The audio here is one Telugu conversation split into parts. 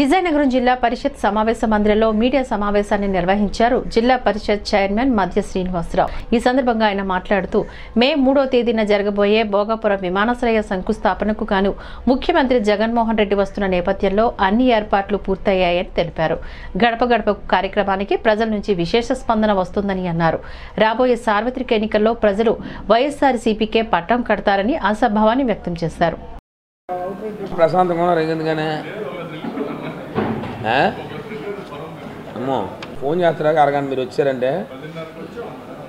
విజయనగరం జిల్లా పరిషత్ సమావేశ మందిరంలో మీడియా సమావేశాన్ని నిర్వహించారు జిల్లా పరిషత్ చైర్మన్ మధ్య శ్రీనివాసరావు. ఈ సందర్భంగా ఆయన మాట్లాడుతూ మే మూడో తేదీన జరగబోయే భోగాపురం విమానాశ్రయ శంకుస్థాపనకు గాను ముఖ్యమంత్రి జగన్మోహన్ రెడ్డి వస్తున్న నేపథ్యంలో అన్ని ఏర్పాట్లు పూర్తయ్యాయని తెలిపారు. గడప గడప కార్యక్రమానికి ప్రజల నుంచి విశేష స్పందన వస్తుందని అన్నారు. రాబోయే సార్వత్రిక ఎన్నికల్లో ప్రజలు వైఎస్ఆర్సీపీకే పట్టం కడతారని ఆశాభావాన్ని వ్యక్తం చేశారు. ప్రశాంతంగా అమ్మో ఫోన్ చేస్తారా అరగంట మీరు వచ్చారంటే?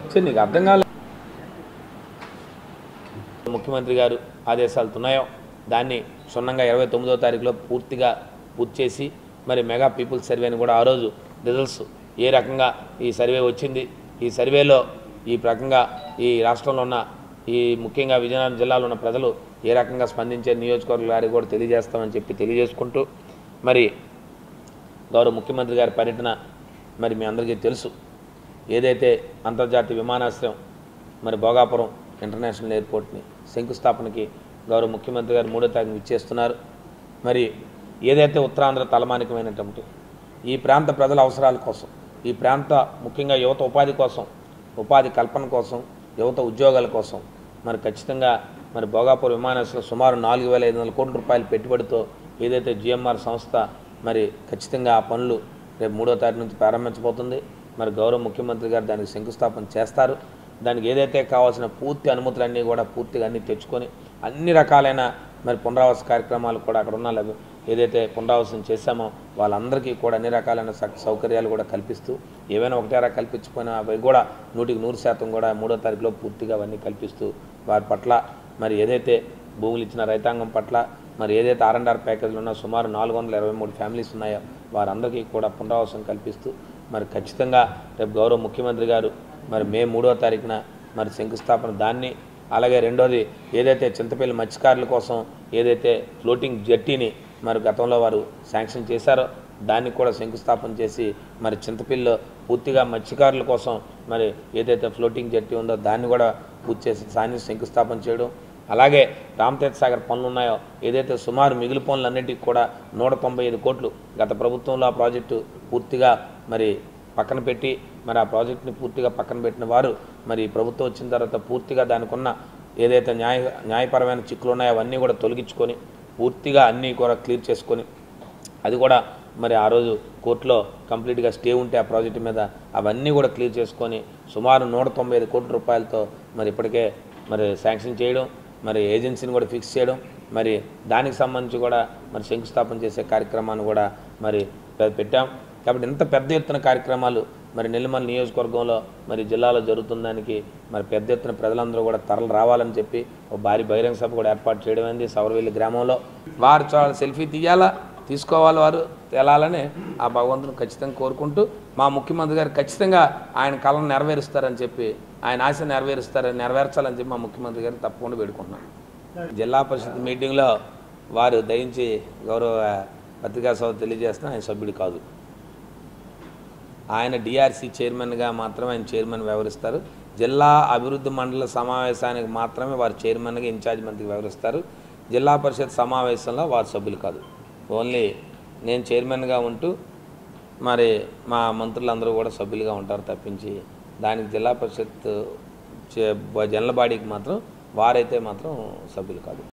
సరే నీకు అర్థం కాలేదు ముఖ్యమంత్రి గారు ఆదేశాలు ఉన్నాయో దాన్ని క్షుణ్ణంగా ఇరవై తొమ్మిదో తారీఖులో పూర్తిగా పూర్తి చేసి మరి మెగా పీపుల్స్ సర్వేని కూడా ఆ రోజు రిజల్ట్స్ ఏ రకంగా ఈ సర్వే వచ్చింది ఈ సర్వేలో ఈ రకంగా ఈ రాష్ట్రంలో ఉన్న ఈ ముఖ్యంగా విజయనగరం జిల్లాలో ఉన్న ప్రజలు ఏ రకంగా స్పందించే నియోజకవర్గాలు గారికి కూడా తెలియజేస్తామని చెప్పి తెలియజేసుకుంటూ మరి గౌరవ ముఖ్యమంత్రి గారి పర్యటన మరి మీ అందరికీ తెలుసు. ఏదైతే అంతర్జాతీయ విమానాశ్రయం మరి భోగాపురం ఇంటర్నేషనల్ ఎయిర్పోర్ట్ని శంకుస్థాపనకి గౌరవ ముఖ్యమంత్రి గారు మూడో తారీఖు ఇచ్చేస్తున్నారు మరి ఏదైతే ఉత్తరాంధ్ర తలమానికమైనటువంటి ఈ ప్రాంత ప్రజల అవసరాల కోసం ఈ ప్రాంత ముఖ్యంగా యువత ఉపాధి కోసం ఉపాధి కల్పన కోసం యువత ఉద్యోగాల కోసం మరి ఖచ్చితంగా మరి భోగాపురం విమానాశ్రయం సుమారు నాలుగు వేల ఐదు వందల కోట్ల రూపాయల పెట్టుబడితో ఏదైతే జిఎంఆర్ సంస్థ మరి ఖచ్చితంగా ఆ పనులు రేపు మూడో తారీఖు నుంచి ప్రారంభించబోతుంది. మరి గౌరవ ముఖ్యమంత్రి గారు దానికి శంకుస్థాపన చేస్తారు. దానికి ఏదైతే కావాల్సిన పూర్తి అనుమతులన్నీ కూడా పూర్తిగా అన్నీ తెచ్చుకొని అన్ని రకాలైన మరి పునరావాస కార్యక్రమాలు కూడా అక్కడ ఉన్న ఏదైతే పునరావాసం చేశామో వాళ్ళందరికీ కూడా అన్ని రకాలైన సౌకర్యాలు కూడా కల్పిస్తూ ఏవైనా ఒకటేరా కల్పించుకొని అవి కూడా నూటికి నూరు శాతం కూడా మూడో తారీఖులో పూర్తిగా అవన్నీ కల్పిస్తూ వారి పట్ల మరి ఏదైతే భూములు ఇచ్చిన రైతాంగం పట్ల మరి ఏదైతే ఆర్ అండ్ ఆర్ ప్యాకేజీలు ఉన్నా సుమారు నాలుగు వందల ఇరవై మూడు ఫ్యామిలీస్ ఉన్నాయో వారందరికీ కూడా పునరావాసం కల్పిస్తూ మరి ఖచ్చితంగా రేపు గౌరవ ముఖ్యమంత్రి గారు మరి మే మూడో తారీఖున మరి శంకుస్థాపన దాన్ని అలాగే రెండోది ఏదైతే చింతపల్లి మత్స్యకారుల కోసం ఏదైతే ఫ్లోటింగ్ జట్టీని మరి గతంలో వారు శాంక్షన్ చేశారో దానికి కూడా శంకుస్థాపన చేసి మరి చింతపల్లిలో పూర్తిగా మత్స్యకారుల కోసం మరి ఏదైతే ఫ్లోటింగ్ జట్టి ఉందో దాన్ని కూడా పూర్తి చేసి దాన్ని శంకుస్థాపన చేయడం అలాగే రామతీర్థ సాగర్ పనులు ఉన్నాయో ఏదైతే సుమారు మిగిలి పనులన్నింటికి కూడా నూట తొంభై ఐదు కోట్లు గత ప్రభుత్వంలో ఆ ప్రాజెక్టు పూర్తిగా మరి పక్కన పెట్టి మరి ఆ ప్రాజెక్టుని పూర్తిగా పక్కన పెట్టిన వారు మరి ప్రభుత్వం వచ్చిన తర్వాత పూర్తిగా దానికి ఉన్న ఏదైతే న్యాయ న్యాయపరమైన చిక్కులు ఉన్నాయో అవన్నీ కూడా తొలగించుకొని పూర్తిగా అన్నీ కూడా క్లియర్ చేసుకొని అది కూడా మరి ఆ రోజు కోర్టులో కంప్లీట్గా స్టే ఉంటే ఆ ప్రాజెక్టు మీద అవన్నీ కూడా క్లియర్ చేసుకొని సుమారు నూట తొంభై ఐదు కోట్ల రూపాయలతో మరి ఇప్పటికే మరి శాంక్షన్ చేయడం మరి ఏజెన్సీని కూడా ఫిక్స్ చేయడం మరి దానికి సంబంధించి కూడా మరి శంకుస్థాపన చేసే కార్యక్రమాన్ని కూడా మరి పెట్టాం. కాబట్టి ఇంత పెద్ద ఎత్తున కార్యక్రమాలు మరి నెల్లిమల్ నియోజకవర్గంలో మరి జిల్లాలో జరుగుతుందానికి మరి పెద్ద ఎత్తున ప్రజలందరూ కూడా తరలి రావాలని చెప్పి ఒక భారీ బహిరంగ సభ కూడా ఏర్పాటు చేయడం అయింది సౌరవెల్లి గ్రామంలో. వారు చాలా సెల్ఫీ తీయాలా? తీసుకోవాలి వారు తేలాలని ఆ భగవంతుని ఖచ్చితంగా కోరుకుంటూ మా ముఖ్యమంత్రి గారు ఖచ్చితంగా ఆయన కళను నెరవేరుస్తారని చెప్పి ఆయన ఆశ నెరవేరుస్తారని నెరవేర్చాలని చెప్పి మా ముఖ్యమంత్రి గారిని తప్పకుండా వేడుకుంటున్నాం. జిల్లా పరిషత్ మీటింగ్లో వారు దయించి గౌరవ పత్రికా సభ తెలియజేస్తున్న ఆయన సభ్యుడు కాదు. ఆయన డిఆర్సీ చైర్మన్గా మాత్రమే ఆయన చైర్మన్ వ్యవహరిస్తారు. జిల్లా అభివృద్ధి మండల సమావేశానికి మాత్రమే వారు చైర్మన్గా ఇన్ఛార్జ్ మంత్రికి వ్యవహరిస్తారు. జిల్లా పరిషత్ సమావేశంలో వారు సభ్యులు కాదు. ఓన్లీ నేను చైర్మన్గా ఉంటూ మరి మా మంత్రులందరూ కూడా సభ్యులుగా ఉంటారు తప్పించి దానికి జిల్లా పరిషత్ జనల బాడీకి మాత్రం వారైతే మాత్రం సభ్యులు కాదు.